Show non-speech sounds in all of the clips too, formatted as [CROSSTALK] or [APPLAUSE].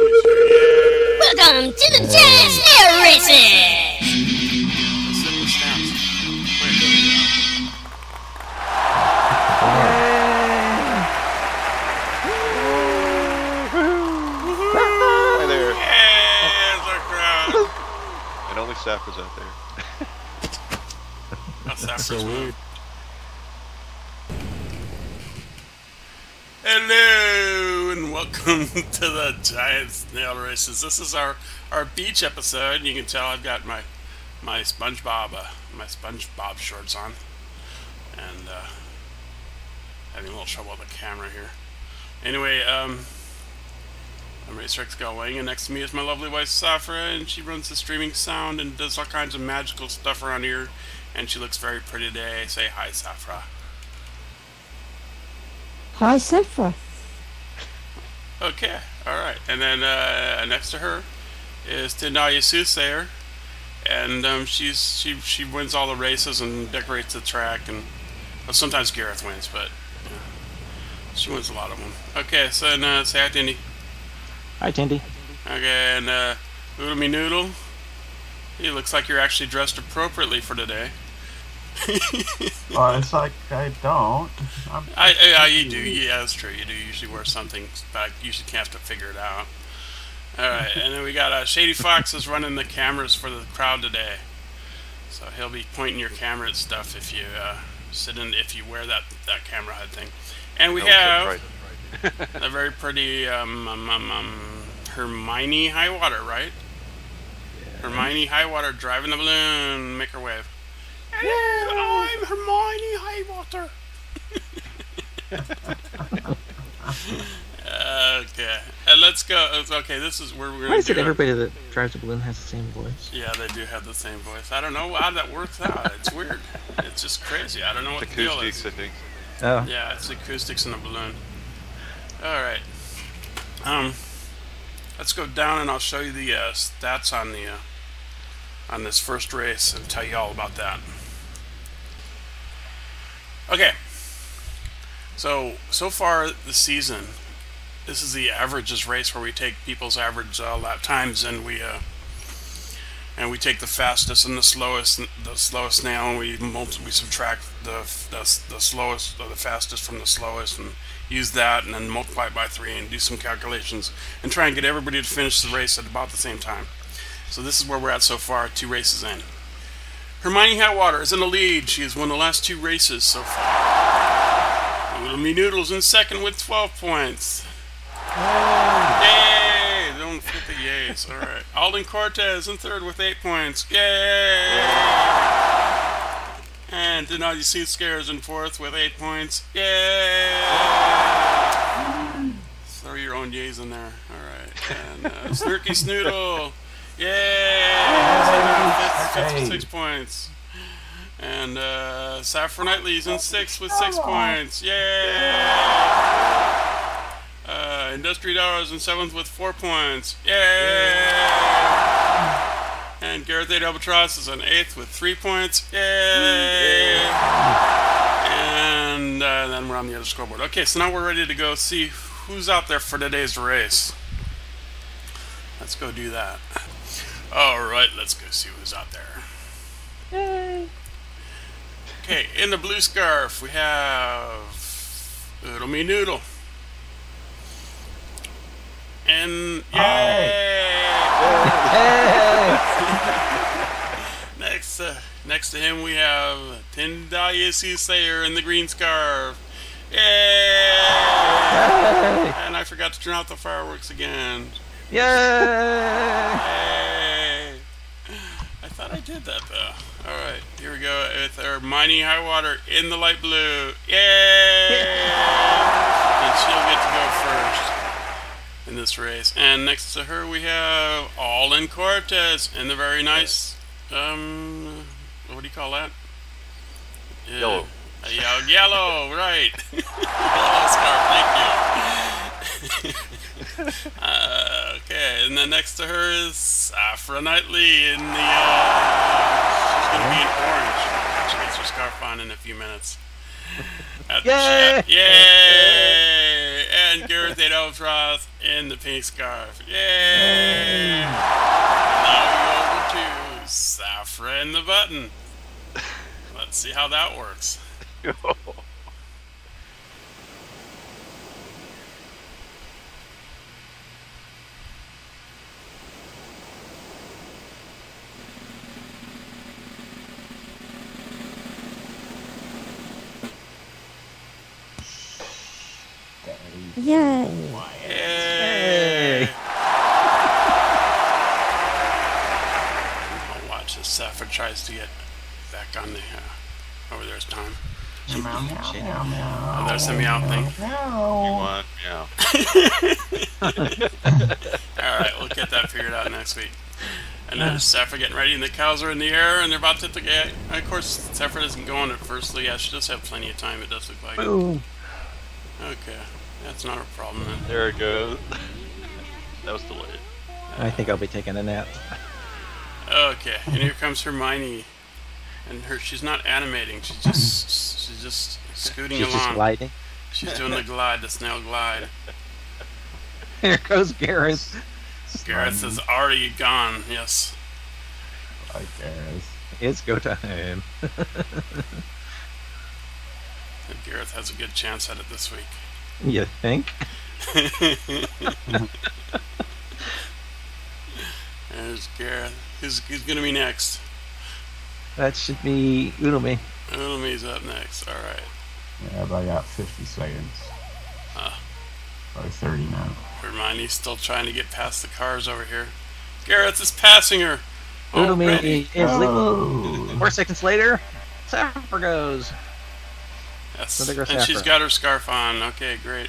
Welcome to the Giant Snail Races! Simple snaps. Wait, there we go. Hi there. Hey, there's our crowd. And only Saffron's out there. That's that So first weird. move. And welcome [LAUGHS] to the Giant Snail Races. This is our, our beach episode. You can tell I've got my my SpongeBob uh, my SpongeBob shorts on, and uh, having a little trouble with the camera here. Anyway, um, I'm going, and next to me is my lovely wife Safra, and she runs the streaming sound and does all kinds of magical stuff around here, and she looks very pretty today. Say hi, Safra. Hi, Safra. Okay, all right. And then uh, next to her is Tindallia Soothsayer, and um, she's she she wins all the races and decorates the track, and well, sometimes Gareth wins, but she wins a lot of them. Okay, so then uh, say hi, Tindy. Hi, Tindy. Okay, and uh, Oodle Me Noodle. It looks like you're actually dressed appropriately for today. [LAUGHS] Well, it's like I don't. I'm, I, I, you do. Yeah, that's true. You do usually wear something, but I usually can't have to figure it out. All right, and then we got uh, Shady Fox is running the cameras for the crowd today, so he'll be pointing your camera at stuff if you uh, sit in if you wear that that camera HUD thing. And we No, have right. a very pretty um, um, um, um, Hermione Highwater, right? Yeah. Hermione Highwater driving the balloon, make her wave. Hello, I'm Hermione Highwater. okay, and let's go. Okay, this is where we're Why gonna is it everybody that drives a balloon has the same voice? Yeah, they do have the same voice. I don't know how that works out. It's weird. It's just crazy. I don't know what the deal is. Acoustics, I think. Oh. Yeah, it's acoustics in the balloon. All right. Um, let's go down and I'll show you the uh, stats on the uh, on this first race and tell you all about that. Okay. So so far this season, this is the averages race where we take people's average uh, lap times and we uh, and we take the fastest and the slowest the slowest snail and we multi- we subtract the, the the slowest or the fastest from the slowest and use that and then multiply it by three and do some calculations and try and get everybody to finish the race at about the same time. So this is where we're at so far, two races in. Hermione Highwater is in the lead. She has won the last two races so far. Little Me Noodles in second with 12 points. Yay! Don't forget the yays. All right. [LAUGHS] Alden Cortes in third with eight points. Yay! And Denali Seed Scares in fourth with eight points. Yay! Throw your own yays in there. All right. And uh, Snurky Snoodle. Yay! Fifth, fifth with six points. And uh, Safra Nitely's in sixth with six points. Yay! Uh, Industry Dollars is in seventh with four points. Yay! And Gareth Eight Albatros is in eighth with three points. Yay! And uh, then we're on the other scoreboard. Okay, so now we're ready to go see who's out there for today's race. Let's go do that. All right, let's go see who's out there. Yay. Okay, in the blue scarf we have Oodle Me Noodle. And yay! [LAUGHS] next, uh, next to him we have Tindallia Soothsayer in the green scarf. Yay! And I forgot to turn out the fireworks again. Yay! Yay! I thought I did that though. Alright, here we go with our mighty high water in the light blue. Yay! [LAUGHS] And she'll get to go first in this race. And next to her we have Alden Cortes in the very nice um what do you call that? Uh, Yellow. uh, yellow, [LAUGHS] yellow, right. [LAUGHS] yellow scarf, thank you. Uh, okay, and then next to her is Safra Nitely in the. Uh, she's going to be in orange. She gets her scarf on in a few minutes. At the Yay! Yay! And Gareth Adolphroth in the pink scarf. Yay! Now we go over to Safra and the button. Let's see how that works. [LAUGHS] Yay. Yay! I'll watch as Safra tries to get back on the. Uh, over there's Tom. Meow, meow, meow, meow. Oh, there's the meow thing. Meow. One, yeah. Alright, we'll get that figured out next week. And then Safra getting ready, and the cows are in the air, and they're about to hit the gate. Of course, Safra isn't going on it first, so yeah, she does have plenty of time, it does look like. Boom. Okay, that's not a problem then. There it goes. [LAUGHS] that was delayed. I think I'll be taking a nap. Okay, and here comes Hermione. And her, she's not animating, she's just, she's just scooting She's just along. gliding. She's doing the glide, the snail glide. [LAUGHS] Here goes Gareth. Gareth is already gone, yes. I guess. It's go time. [LAUGHS] Gareth has a good chance at it this week. [LAUGHS] You think? There's Gareth. Who's, who's gonna be next? That should be Udemy. Ulamy's up next. Alright. Yeah, but I got 50 seconds. Ah. Or 30 now. Hermione's still trying to get past the cars over here. Gareth is passing her. Udemy Already. is legal. Oh! Four seconds later, Sapper goes. Yes. So there and she's Safra. got her scarf on. Okay, great.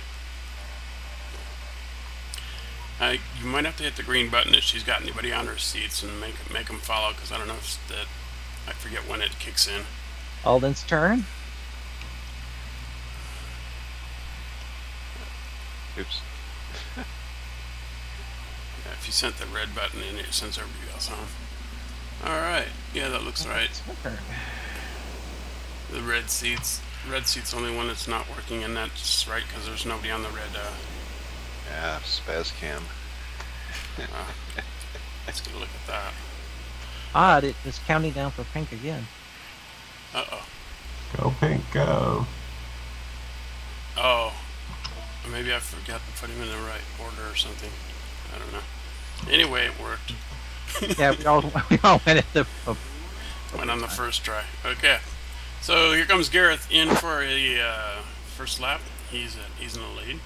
Uh, you might have to hit the green button if she's got anybody on her seats and make make them follow because I don't know if that I forget when it kicks in. Alden's turn. Oops. [LAUGHS] Yeah, if you sent the red button in, it sends everybody else on. All right. Yeah, that looks right. The red seats. Red seat's the only one that's not working, and that's right because there's nobody on the red. Uh, Yeah, spaz cam. [LAUGHS] let's get a look at that. Odd, it is counting down for pink again. Uh oh. Go pink, go. Oh, maybe I forgot to put him in the right order or something. I don't know. Anyway, it worked. Yeah, we all [LAUGHS] we all went at the. Oh, Went on the [LAUGHS] first try. Okay. So here comes Gareth in for a uh, first lap. He's uh, he's in the lead.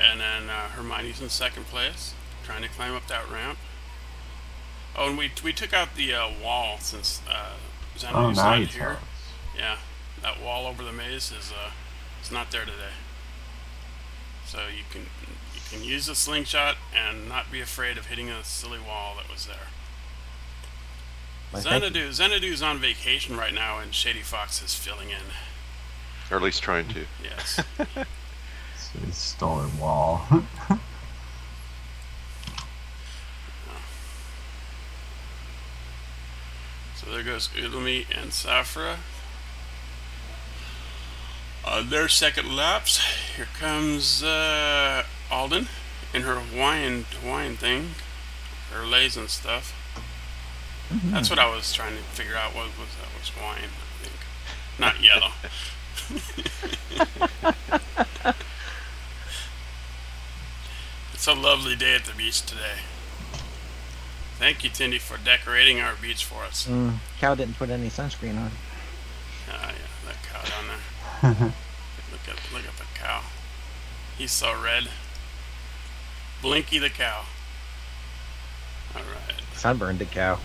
And then uh, Hermione's in second place, trying to climb up that ramp. Oh, and we we took out the uh, wall since uh, Oh, not nice. here. Yeah, that wall over the maze is uh, is not there today. So you can you can use the slingshot and not be afraid of hitting a silly wall that was there. Why, thank you. Xanadu Xanadu's on vacation right now, and Shady Fox is filling in. Or at least trying to. Yes. [LAUGHS] It's a stolen wall. [LAUGHS] so there goes Udemy and Safra. On their second laps, here comes uh, Alden in her Hawaiian Hawaiian thing, her lays and stuff. That's what I was trying to figure out. What was that? Was wine? I think, not yellow. [LAUGHS] it's a lovely day at the beach today. Thank you, Tindy, for decorating our beach for us. Mm, cow didn't put any sunscreen on. Ah, yeah, that cow down there. [LAUGHS] look at look at the cow. He's so red. Blinky the cow. All right. Sunburned the cow.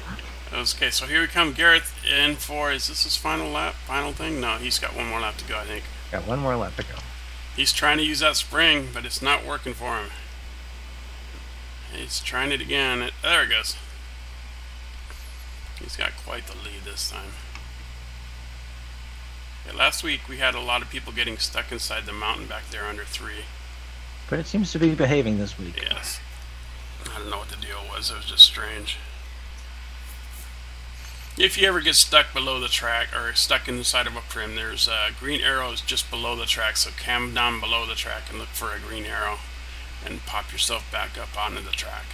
Okay, so here we come. Gareth in for is this his final lap? Final thing? No, he's got one more lap to go. I think Got one more lap to go. he's trying to use that spring, but it's not working for him. He's trying it again. It, there it goes. He's got quite the lead this time. Yeah, last week we had a lot of people getting stuck inside the mountain back there under three. But it seems to be behaving this week. Yes. I don't know what the deal was. It was just strange. If you ever get stuck below the track or stuck inside of a prim, there's uh, green arrows just below the track. So come down below the track and look for a green arrow and pop yourself back up onto the track.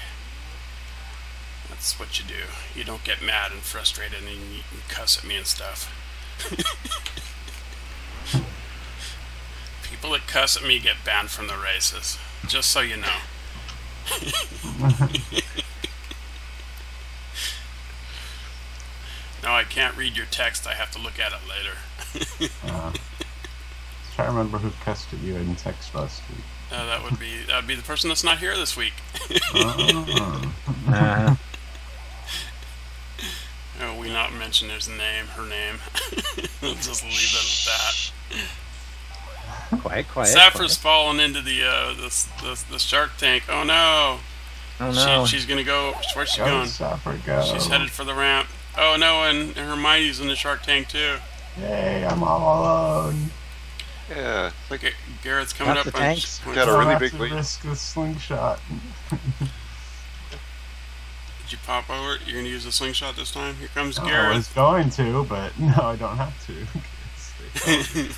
That's what you do. You don't get mad and frustrated and you cuss at me and stuff. [LAUGHS] People that cuss at me get banned from the races. Just so you know. [LAUGHS] no, I can't read your text. I have to look at it later. [LAUGHS] Uh, [LAUGHS] try to remember who cussed at you in text last week. Uh, that would be that would be the person that's not here this week. Oh. Uh, [LAUGHS] Oh, we not mention his name, her name. we'll just leave it at that. quiet, quiet. Sapphire's fallen into the, uh, the, the the shark tank. Oh no! Oh no. She, she's gonna go. Where's she Go, going? Sapper, go. She's headed for the ramp. Oh no, and Hermione's in the shark tank too. Hey, I'm all alone. Yeah, Look at Garrett's coming Got up. the tanks. on- Got a Don't really have big to risk the slingshot. Did you pop over? You're gonna use the slingshot this time? Here comes Gareth. I was going to, but [LAUGHS] no, I don't have to.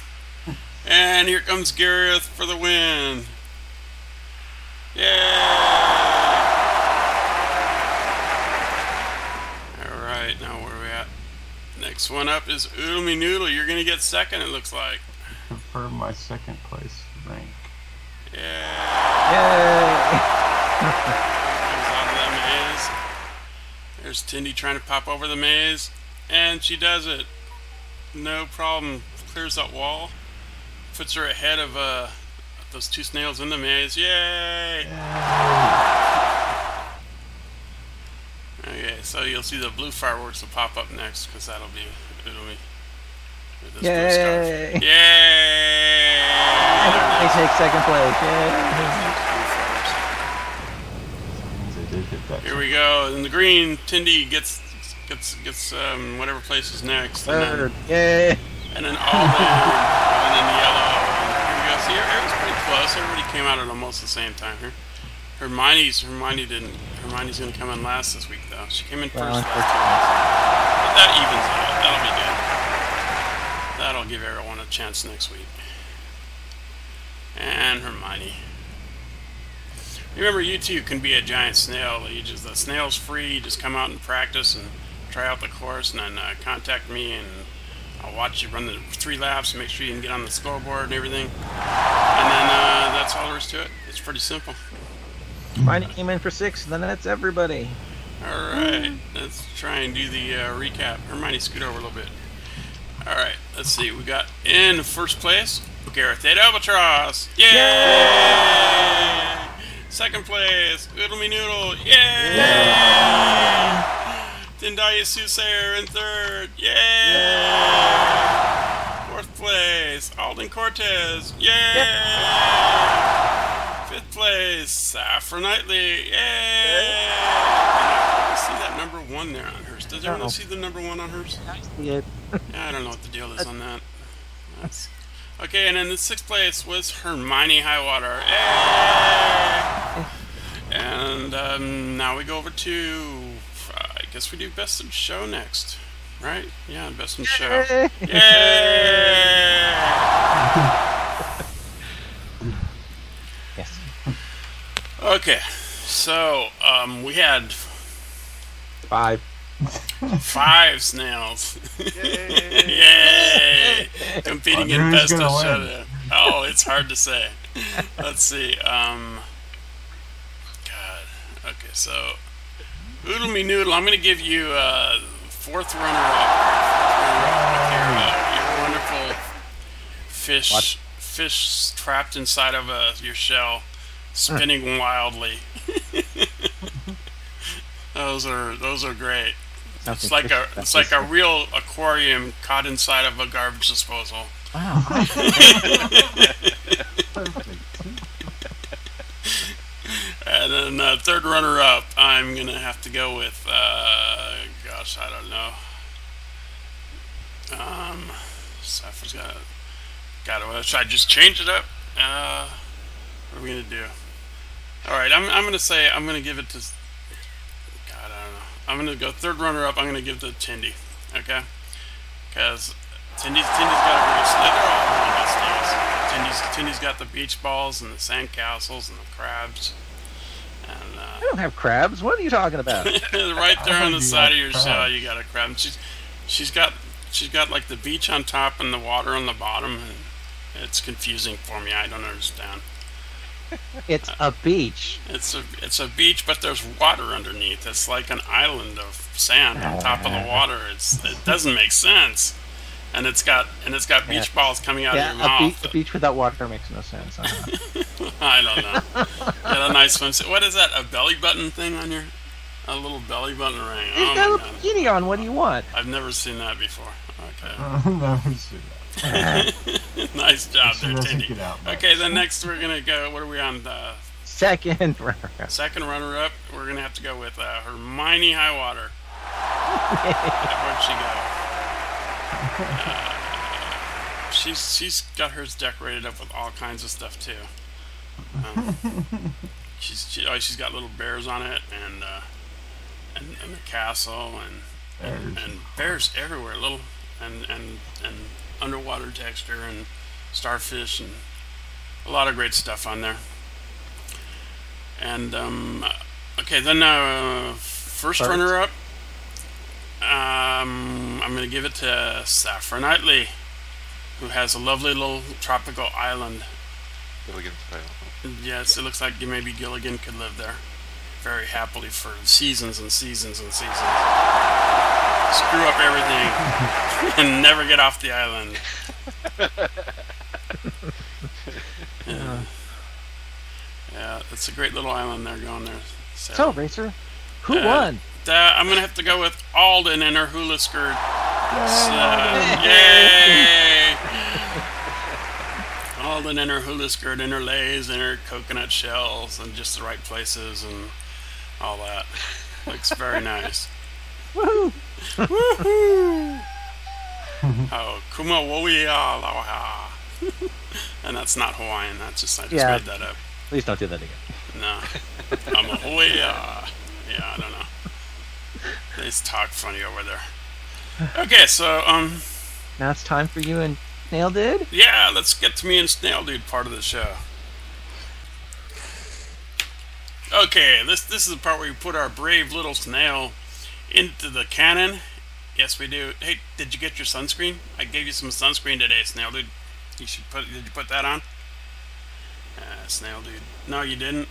[LAUGHS] [LAUGHS] and here comes Gareth for the win. Yay! Alright, now where are we at? Next one up is Oodle Me Noodle. You're gonna get second, it looks like. Confirm my second place rank. Yeah. Yay! Comes out of that maze. There's Tindy trying to pop over the maze, and she does it. No problem. Clears that wall. Puts her ahead of uh, those two snails in the maze. Yay! Okay, so you'll see the blue fireworks will pop up next, because that'll be it'll be with this blue scarf. Yay! Yay! [LAUGHS] I take second place. Yay! Means I did hit that. Here we go. In the green, Tindy gets gets gets um, whatever place is next, and then, Third. Yay! and then Alden, and then the yellow. And here we go. See, it was pretty close. Everybody came out at almost the same time here. Hermione's Hermione didn't. Hermione's gonna come in last this week though. She came in first Well, last two weeks. But that evens out. That'll be good. That'll give everyone a chance next week. And Hermione. Remember, you too can be a giant snail. You just the snail's free. You just come out and practice and try out the course, and then uh, contact me, and I'll watch you run the three laps, and make sure you can get on the scoreboard and everything. And then uh, that's all there is to it. It's pretty simple. Mine came in for six, then that's everybody. All right, let's try and do the uh, recap. Hermione, scoot over a little bit. All right, let's see. We got in first place Gareth Ed Albatros. Yay! Second place, Oodle Me Noodle. Yay! Tindallia Soothsayer in third. Yay! Fourth place, Alden Cortes. Yay! Place, Safra Nitely. Yay! I see that number one there on hers. Does everyone see the number one on hers? Yeah. Yeah, I don't know what the deal is on that. That's... Okay, and then the sixth place was Hermione Highwater. Yay! And um, now we go over to, I guess we do best in show next, right? Yeah, best in show. Yay! Yes. Okay, so um, we had Five. five snails. [LAUGHS] Yay! Competing in Who's best of gonna show. Oh, it's hard to say. Let's see. Um, God. Okay, so Oodle Me Noodle. I'm going to give you uh, fourth runner up. Your, uh, your wonderful fish, What? fish trapped inside of a, your shell, spinning [LAUGHS] wildly. [LAUGHS] those are those are great. It's like a it's like a real aquarium caught inside of a garbage disposal. Wow. [LAUGHS] And then uh, third runner up, I'm gonna have to go with uh, gosh, I don't know. Um, Sapphire's got got to. Should I just change it up? Uh, what are we gonna do? All right, I'm I'm gonna say I'm gonna give it to. God, I don't know. I'm gonna go third runner up. I'm gonna give it to Tindy. Okay, because Tindy's Tindy's got a great sleigh. They're all really good sleighs. Tindy's Tindy's got the beach balls and the sand castles and the crabs, and uh, I don't have crabs. What are you talking about? [LAUGHS] right there on the side of your crabs. shell, you got a crab. And she's she's got she's got like the beach on top and the water on the bottom, and it's confusing for me. I don't understand. It's a beach. It's a it's a beach, but there's water underneath. It's like an island of sand on top of the ah. water. It's it doesn't make sense. And it's got and it's got beach Yeah. balls coming out Yeah, of your a, mouth. beach, a beach without water makes no sense. [LAUGHS] I don't know. got a nice swimsuit. What is that? A belly button thing on your? A little belly button ring. He's Oh got a god! bikini on. What do you want? I've never seen that before. Okay. [LAUGHS] Never see that. [LAUGHS] nice job She there, doesn't Tindy. out. Okay, then next we're gonna go. What are we on? The Second runner-up. second runner-up. We're gonna have to go with uh, Hermione Highwater. [LAUGHS] Where'd she go? Uh, she's she's got hers decorated up with all kinds of stuff too. Um, [LAUGHS] she's she, oh, she's got little bears on it and uh, and, and the castle and There's and bears everywhere, little and and and underwater texture and starfish and a lot of great stuff on there. And um, okay, then uh, first First. runner up, um, I'm gonna give it to Safra Nitely, who has a lovely little tropical island. Gilligan Trail. Yes, it looks like maybe Gilligan could live there very happily for seasons and seasons and seasons. Screw up everything [LAUGHS] and never get off the island. [LAUGHS] yeah. yeah, it's a great little island there going there. So, Racer, who Uh, won? Uh, I'm gonna have to go with Alden and her hula skirt. Uh, [LAUGHS] yay! Alden and her hula skirt and her lays and her coconut shells and just the right places and all that. [LAUGHS] Looks very nice. Woohoo! Woohoo! [LAUGHS] oh, kuma woia aloha. and that's not Hawaiian. That's just I just Yeah. made that up. Please don't do that again. No, I'm a hoya. Yeah, I don't know. They just talk funny over there. Okay, so um, Now it's time for you and Nail Dude. yeah, let's get to me and Snail Dude part of the show. Okay, this this is the part where we put our brave little snail into the cannon. Yes, we do. Hey, did you get your sunscreen? I gave you some sunscreen today, Snail Dude. You should put. Did you put that on? Uh, snail Dude. No, you didn't.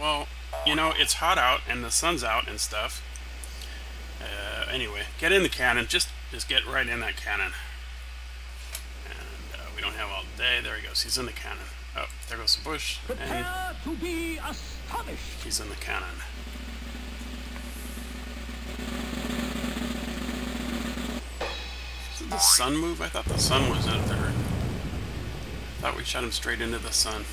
Well, you know it's hot out and the sun's out and stuff. Uh, anyway, get in the cannon. Just just get right in that cannon. And uh, we don't have all day. There he goes. He's in the cannon. Oh, there goes the bush. And to be astonished. he's in the cannon. Did the sun move? I thought the sun was out there. I thought we shot him straight into the sun.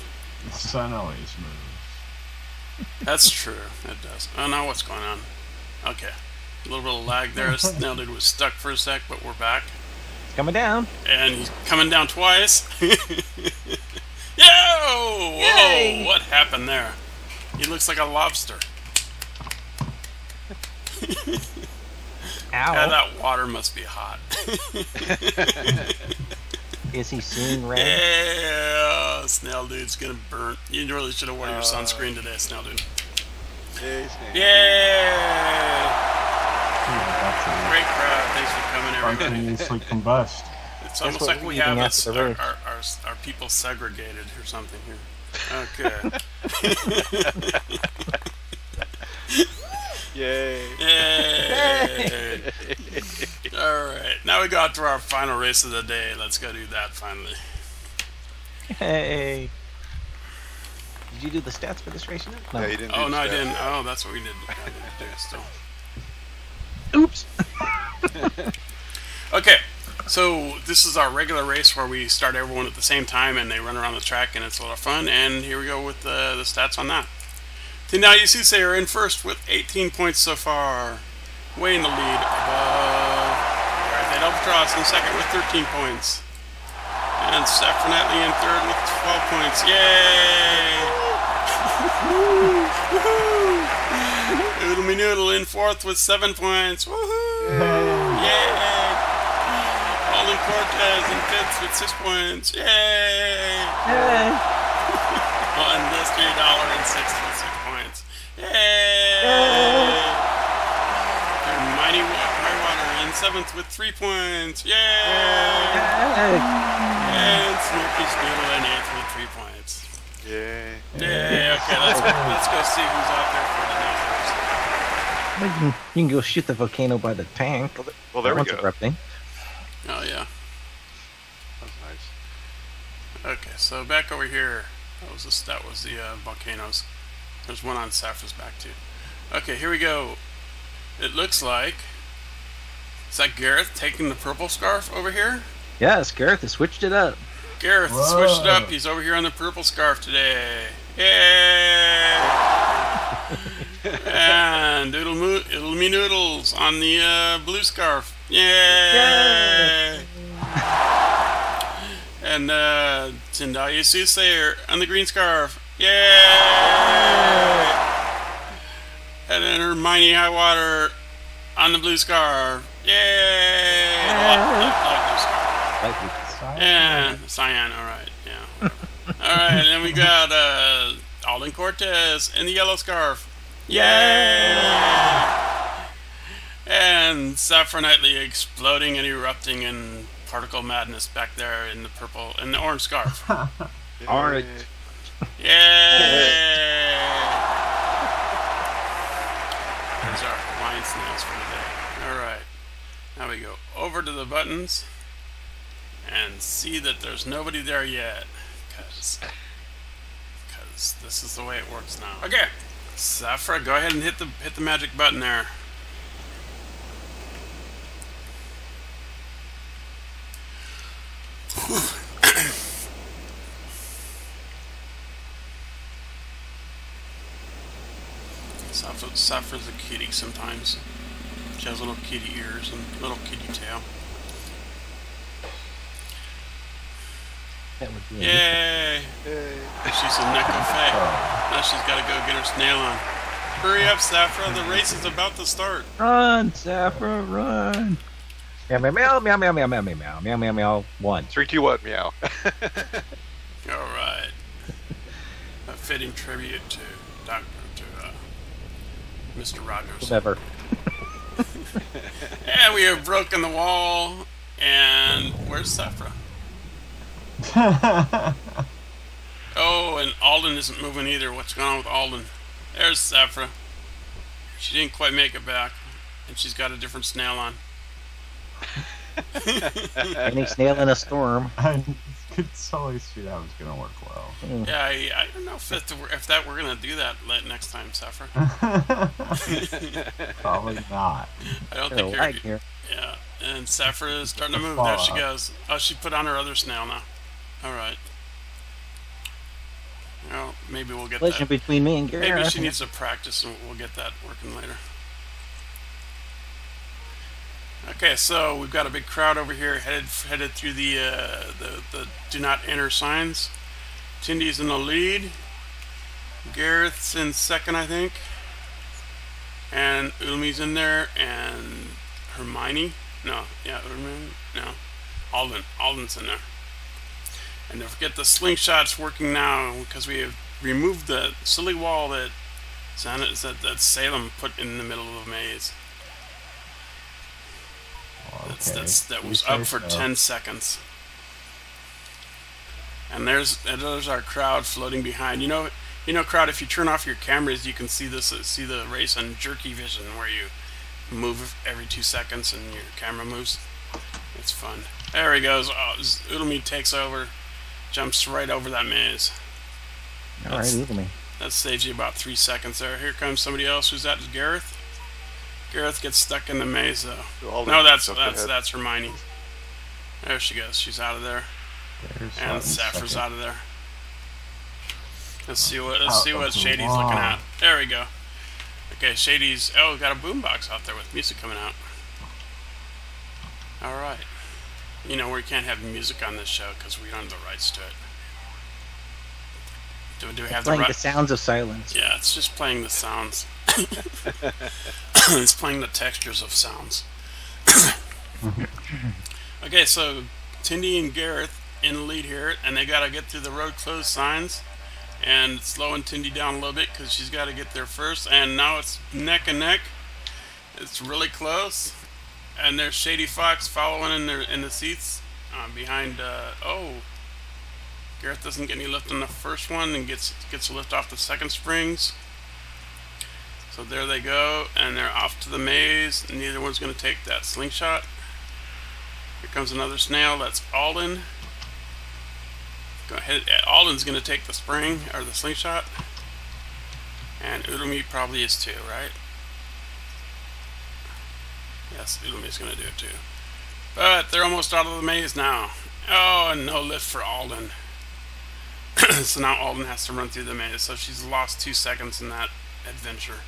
The sun always moves. [LAUGHS] That's true. It does. Oh, now what's going on? Okay. A little bit of lag there. Snail [LAUGHS] Dude was stuck for a sec, but we're back. It's coming down. And he's coming down twice. [LAUGHS] Yo! Whoa! Yay! What happened there? He looks like a lobster. Ow. Yeah, that water must be hot. [LAUGHS] Is he seeing red? yeah, Snail Dude's gonna burn. You really should have worn your Uh, sunscreen today, Snail Dude. Yay, Snake. Yay! Great crowd. Thanks for coming, everybody. spontaneously combust. It's Guess almost like we're we eating have after us, the our, our, our, our people segregated or something here. Okay. [LAUGHS] [LAUGHS] Yay. Yay! All right, now we got to our final race of the day. Let's go do that finally. Hey. Did you do the stats for this race yet? No. Yeah, he didn't do Oh the no, I didn't. Oh, that's what we did. I didn't do still. Oops. [LAUGHS] Okay, so this is our regular race where we start everyone at the same time and they run around the track and it's a lot of fun. And here we go with the, the stats on that. Tindai Yususe are in first with 18 points so far. Way in the lead above. Alright, Albatros in second with 13 points. And Atley in third with 12 points. Yay! Oodle Me Noodle in fourth with 7 points. Woohoo! Yay! Alden Cortes in fifth with six points. Yay! Hey. Oh, [LAUGHS] this Dusty Dollar in sixth with six points. Yay! Your Mighty Wa- Whitewater in seventh with three points. Yay! Hey. And Snorky Snoodle in eighth with three points. Yay. Yay! Okay, let's go, let's go see who's out there for today's race. Well, You can, you can go shoot the volcano by the tank. Well, th- well there we go. erupting. Oh yeah. That's nice. Okay, so back over here. That was the that was the uh, volcanoes. There's one on Safra's back too. Okay, here we go. It looks like is that Gareth taking the purple scarf over here? Yes, Gareth has switched it up. Gareth Whoa. switched it up. He's over here on the purple scarf today. Yay! [LAUGHS] and Doodle Moo- It'll Me Noodles on the uh, blue scarf. Yay! Yay! And uh, Tindallia Soothsayer on the green scarf. Yay! And then Hermione Highwater on the blue scarf. Yay! I like- blue scarf. Like. And cyan, alright, yeah. alright, and then we got uh, Alden Cortes in the yellow scarf. Yay! And Safra Nitely exploding and erupting in particle madness back there in the purple, in the orange scarf. [LAUGHS] Alright. Yay! Those are Hawaiian snails for today. Alright. Now we go over to the buttons and see that there's nobody there yet. Because this is the way it works now. Okay. Safra, go ahead and hit the hit the magic button there. Safra, a kitty sometimes. She has little kitty ears and little kitty tail. That would be Yay! Yay. She's a Neko [LAUGHS] Fae. Now she's got to go get her snail on. Hurry up, Safra. The race is about to start. Run, Safra, run. Meow, meow, meow, meow, meow, meow, meow, meow, meow, meow, meow, meow, one. Three, two, one, meow. [LAUGHS] All right. A fitting tribute to Doctor to uh, Mr. Rogers. Whatever. [LAUGHS] And we have broken the wall. And where's Safra? [LAUGHS] Oh, and Alden isn't moving either. What's going on with Alden? There's Safra. She didn't quite make it back, and she's got a different snail on. [LAUGHS] Any snail in a storm. I could totally see that was gonna work well. Mm. Yeah, I, I don't know if that, if that we're gonna do that let- next time, Safra. [LAUGHS] [LAUGHS] Probably not. I don't They're think you're. alike here. Yeah, and Safra is starting to move. There she goes. Oh, she put on her other snail now. All right. Well, maybe we'll get Collision that. between me and Gareth. Maybe she needs to practice, and we'll get that working later. Okay, so we've got a big crowd over here headed headed through the uh, the the do not enter signs. Tindy's in the lead. Gareth's in second, I think. And Umi's in there, and Hermione. No, yeah, Hermione. No, Alden. Alden's in there. And don't forget the slingshot's working now because we have removed the silly wall that that, that Salem put in the middle of the maze. That's, Okay. that's, that was up for so. 10 seconds. And there's and there's our crowd floating behind. You know, you know, crowd. If you turn off your cameras, you can see this see the race on jerky vision, where you move every two seconds and your camera moves. It's fun. There he goes. Oh, Udemy takes over, jumps right over that maze. All right, look at me. That saves you about three seconds there. Here comes somebody else. Who's that? Gareth. Gareth gets stuck in the maze though. No, the- that's that's ahead. that's Hermione. There she goes. She's out of there, There's and one Saffron's out of there. Let's see what let's Out see what Shady's wall. looking at. There we go. Okay, Shady's. Oh, we got a boombox out there with music coming out. All right. You know we can't have music on this show because we don't have the rights to it. Do, do we have the Playing the sounds of silence. Yeah, it's just playing the sounds. [LAUGHS] [LAUGHS] [COUGHS] it's playing the textures of sounds. [COUGHS] Okay, so Tindy and Gareth in the lead here, and they got to get through the road closed signs and slowing Tindy down a little bit because she's got to get there first. And now it's neck and neck. It's really close, and there's Shady Fox following in their in the seats uh, behind. Uh, oh, Gareth doesn't get any lift on the first one and gets gets a lift off the second springs. So there they go, and they're off to the maze. Neither one's going to take that slingshot. Here comes another snail. That's Alden. Go ahead. Uh, Alden's going to take the spring or the slingshot, and Udemy probably is too, right? Yes, Udemy's going to do it too. But they're almost out of the maze now. Oh, and no lift for Alden. [CLEARS THROAT] so now Alden has to run through the maze. So she's lost two seconds in that adventure.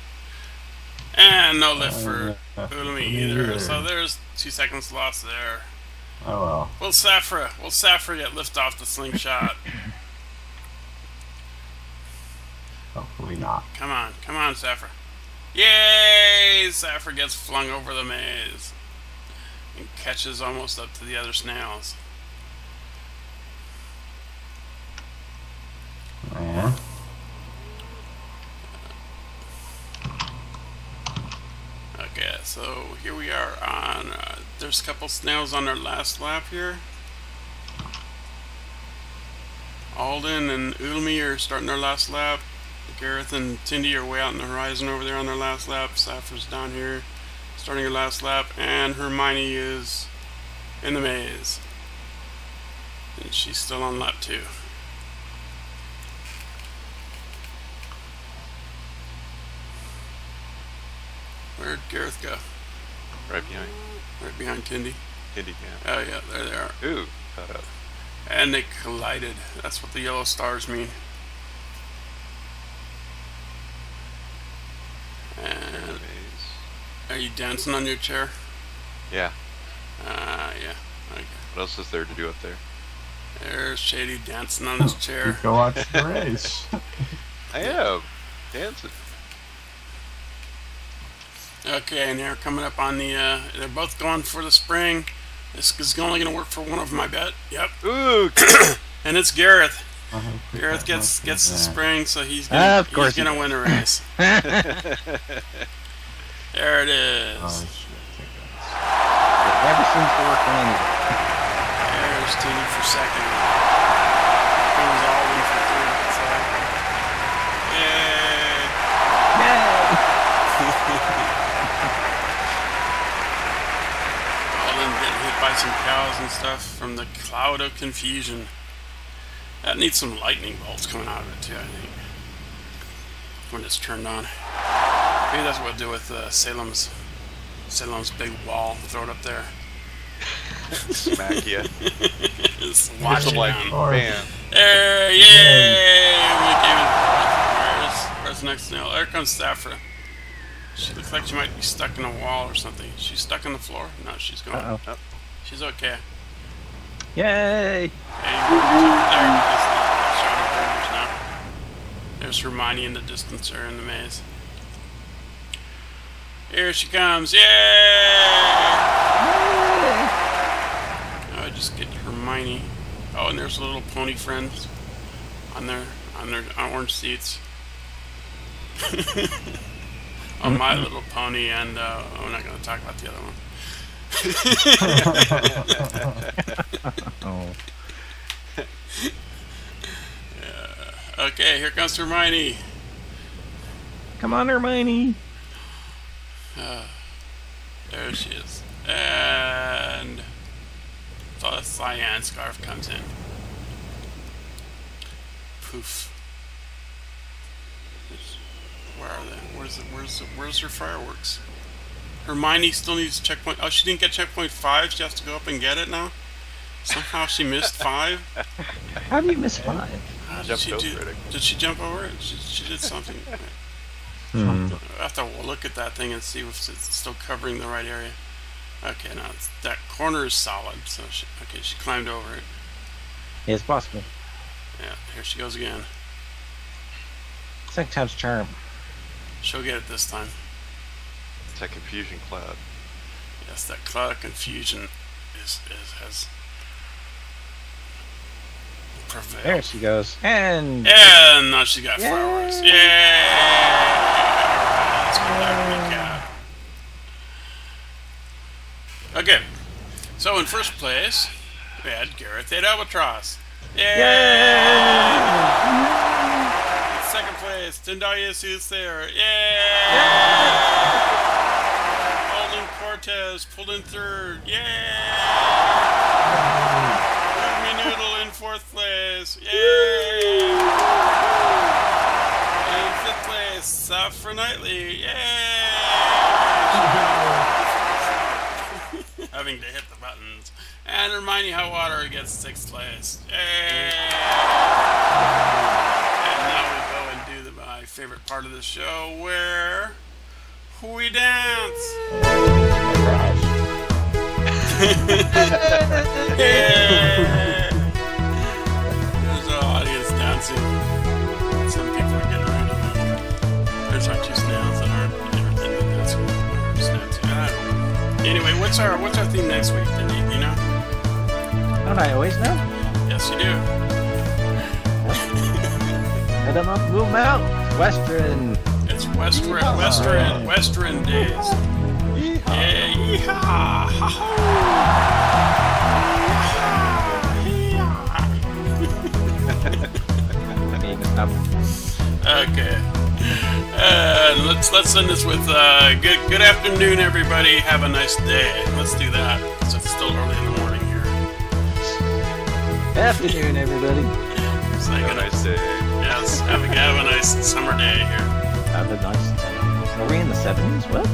And no lift for Udemy either. So there's two seconds lost there. Oh well. Will Safra, will Safra get lift off the slingshot? [LAUGHS] Hopefully not. Come on, come on, Safra. Yay! Safra gets flung over the maze and catches almost up to the other snails. Yeah. Okay, so here we are on. Uh, there's a couple snails on their last lap here. Alden and Ulmi are starting their last lap. Gareth and Tindy are way out in the horizon over there on their last lap. Safra's down here starting her last lap. And Hermione is in the maze. And she's still on lap two. Where'd go? Right behind. Right behind Tindy. Kitty camp. Oh yeah, there they are. Ooh, caught up. And they collided. That's what the yellow stars mean. And Maze. are you dancing on your chair? Yeah. Ah, yeah. Okay. What else is there to do up there? There's Shady dancing on his chair. Go watch [LAUGHS] the race. I am dancing. Okay, and they're coming up on the. Uh, they're both going for the spring. This is only going to work for one of them, I bet. Yep. Ooh, [COUGHS] And it's Gareth. I'll have to Gareth gets gets the spring, so he's Ah, gonna, of course he's he gonna win the race. [LAUGHS] there it is. Oh, shit, take that. It never seems to work on anything. There's Tini for second. Comes Alden for third. So. Yay! Alden getting some cows and stuff from the cloud of confusion. That needs some lightning bolts coming out of it too, I think. When it's turned on. Maybe that's what we'll do with uh, Salem's Salem's big wall. Throw it up there. smack ya. Just watch Some it like, down. Or- bam. There, yay! We came. Where's, where's the next nail? There comes Safra. She looks like she might be stuck in a wall or something. She's stuck on the floor? No, she's going. Uh-oh. Oh, she's okay. Yay! There's the shot of boulders now. There's Hermione in the distance or in the maze. Here she comes. Yay! Oh, I just get Hermione. Oh, and there's a little pony friends on their on their on orange seats. [LAUGHS] on My [LAUGHS] Little Pony, and uh, I'm not going to talk about the other one. Oh. Okay, here comes Hermione. Come on, Hermione. Uh, there she is. And the cyan scarf comes in. Poof. Where are they? Where's the, where's the, where's her fireworks? Hermione still needs checkpoint. Oh, she didn't get checkpoint five. She has to go up and get it now. Somehow she missed [LAUGHS] five. How do you miss five? How did she do? Did she jump over it? She, she did something. Hmm. [LAUGHS] I have to look at that thing and see if it's still covering the right area. Okay, now it's, that corner is solid. So she, okay, she climbed over it. It's possible. Yeah, here she goes again. Second time's charm. She'll get it this time. It's that confusion cloud. Yes, that cloud of confusion is, is has prevailed. There she goes. And And now she got Yay! flowers. Yeah! Let's go back recap. Okay, so in first place, we had Gareth Eight Albatros. Yay! Second place, Tindallia Soothsayer. Yay! Cortes pulled in third. Yay! Umi Noodle in fourth place. Yay! In fifth place, Safra Nitely. Yay! Having to hit the buttons. And Hermione Highwater gets sixth place. Yay! And now we go and do the, my favorite part of the show where we dance. Yeah! There's an audience dancing. Some people are getting ready to move. There's our two snails that aren't entertaining dancing. We're just dancing. I don't know. Anyway, what's our what's our theme next week? Denny? You know? don't I always know? Yes, you do. Head them up, move 'em out. Western. It's Western Western Western days. Yeah, yeehaw! Ha-ho! Okay, you can stop. Okay. Uh, let's let's end this with uh, good good afternoon, everybody. Have a nice day. Let's do that. 'cause it's still early in the morning here. Afternoon, everybody. So I gotta- nice day. yes, have a, have a nice summer day here. Have a nice time. Are we in the 70s? What?